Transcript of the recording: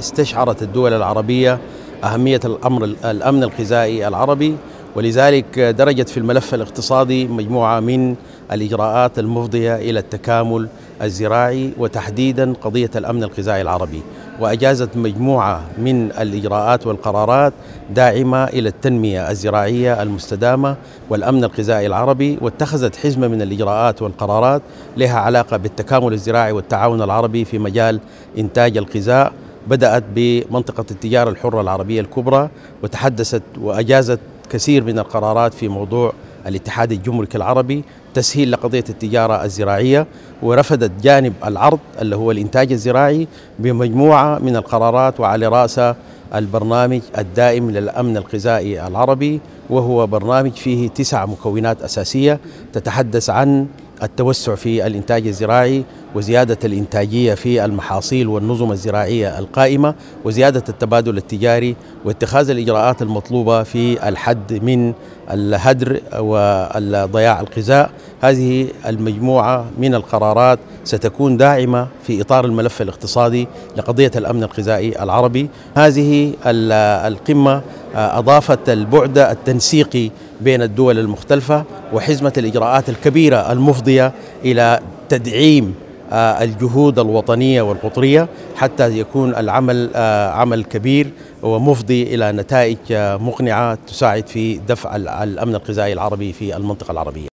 استشعرت الدول العربية أهمية الأمر الأمن الغذائي العربي ولذلك درجت في الملف الاقتصادي مجموعة من الإجراءات المفضية إلى التكامل الزراعي وتحديدا قضية الأمن الغذائي العربي. وأجازت مجموعة من الإجراءات والقرارات داعمة إلى التنمية الزراعية المستدامة والأمن الغذائي العربي واتخذت حزمة من الإجراءات والقرارات لها علاقة بالتكامل الزراعي والتعاون العربي في مجال إنتاج الغذاء بدأت بمنطقة التجارة الحرة العربية الكبرى وتحدثت وأجازت كثير من القرارات في موضوع الاتحاد الجمركي العربي تسهيل لقضية التجارة الزراعية ورفضت جانب العرض اللي هو الإنتاج الزراعي بمجموعة من القرارات وعلى رأسها البرنامج الدائم للأمن الغذائي العربي وهو برنامج فيه تسع مكونات أساسية تتحدث عن التوسع في الإنتاج الزراعي وزيادة الإنتاجية في المحاصيل والنظم الزراعية القائمة وزيادة التبادل التجاري واتخاذ الإجراءات المطلوبة في الحد من الهدر وضياع الغذاء. هذه المجموعة من القرارات ستكون داعمة في إطار الملف الاقتصادي لقضية الأمن الغذائي العربي. هذه القمة أضافت البعد التنسيقي بين الدول المختلفة وحزمة الإجراءات الكبيرة المفضية إلى تدعيم الجهود الوطنية والقطرية حتى يكون العمل عمل كبير ومفضي إلى نتائج مقنعة تساعد في دفع الأمن الغذائي العربي في المنطقة العربية.